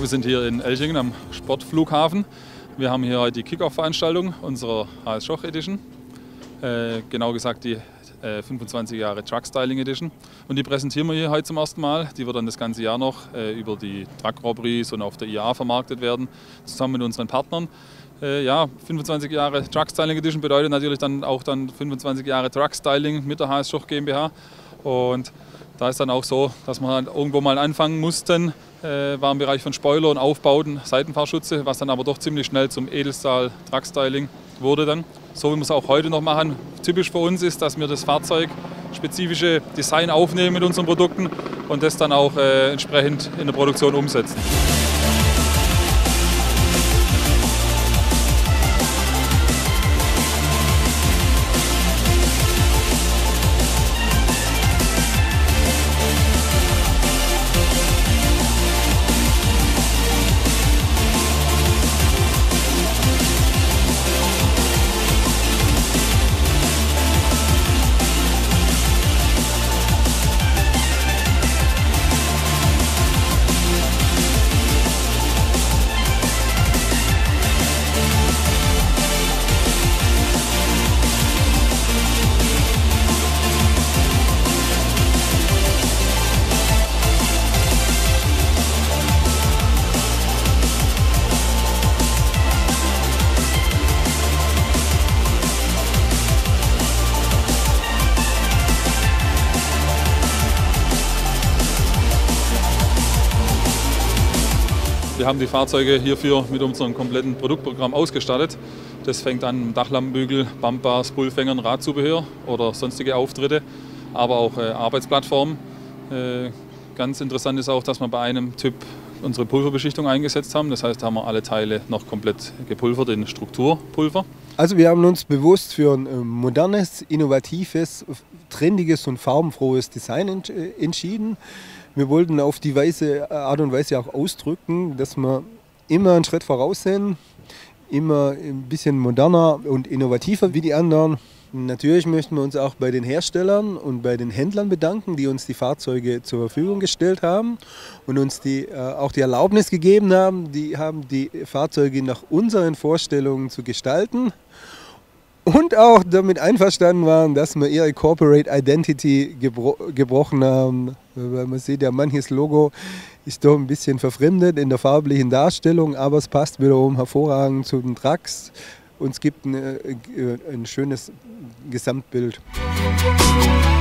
wir sind hier in Elchingen am Sportflughafen. Wir haben hier heute die Kickoff-Veranstaltung unserer HS Schoch Edition. Äh, genau gesagt die äh, 25 Jahre Truck Styling Edition. Und die präsentieren wir hier heute zum ersten Mal. Die wird dann das ganze Jahr noch äh, über die Truck Prix und auf der IAA vermarktet werden, zusammen mit unseren Partnern. Äh, ja, 25 Jahre Truck Styling Edition bedeutet natürlich dann auch dann 25 Jahre Truck Styling mit der HS Schoch GmbH. Und da ist dann auch so, dass wir halt irgendwo mal anfangen mussten, äh, war im Bereich von Spoiler und Aufbauten, Seitenfahrschutze, was dann aber doch ziemlich schnell zum Edelstahl Truck Styling wurde dann. So wie wir es auch heute noch machen. Typisch für uns ist, dass wir das Fahrzeug spezifische Design aufnehmen mit unseren Produkten und das dann auch äh, entsprechend in der Produktion umsetzen. Wir haben die Fahrzeuge hierfür mit unserem kompletten Produktprogramm ausgestattet. Das fängt an Dachlampenbügel, Bumpers, Bullfängern, Radzubehör oder sonstige Auftritte, aber auch äh, Arbeitsplattformen. Äh, ganz interessant ist auch, dass wir bei einem Typ unsere Pulverbeschichtung eingesetzt haben. Das heißt, da haben wir alle Teile noch komplett gepulvert in Strukturpulver. Also wir haben uns bewusst für ein äh, modernes, innovatives, trendiges und farbenfrohes Design äh, entschieden wir wollten auf die Weise, äh, Art und Weise auch ausdrücken, dass wir immer einen Schritt voraus sind, immer ein bisschen moderner und innovativer wie die anderen. Natürlich möchten wir uns auch bei den Herstellern und bei den Händlern bedanken, die uns die Fahrzeuge zur Verfügung gestellt haben und uns die, äh, auch die Erlaubnis gegeben haben, die haben die Fahrzeuge nach unseren Vorstellungen zu gestalten und auch damit einverstanden waren, dass wir ihre Corporate Identity gebro gebrochen haben. Weil man sieht ja, manches Logo ist doch ein bisschen verfremdet in der farblichen Darstellung, aber es passt wiederum hervorragend zu den Trucks und es gibt ein, äh, ein schönes Gesamtbild. Musik